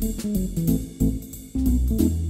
Thank you.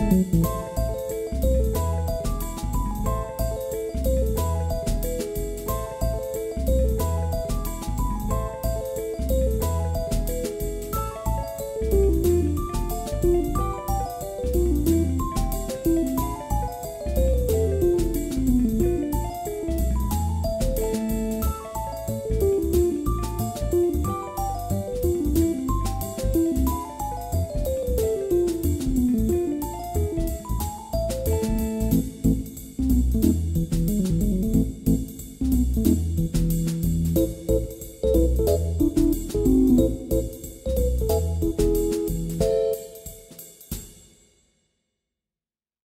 Música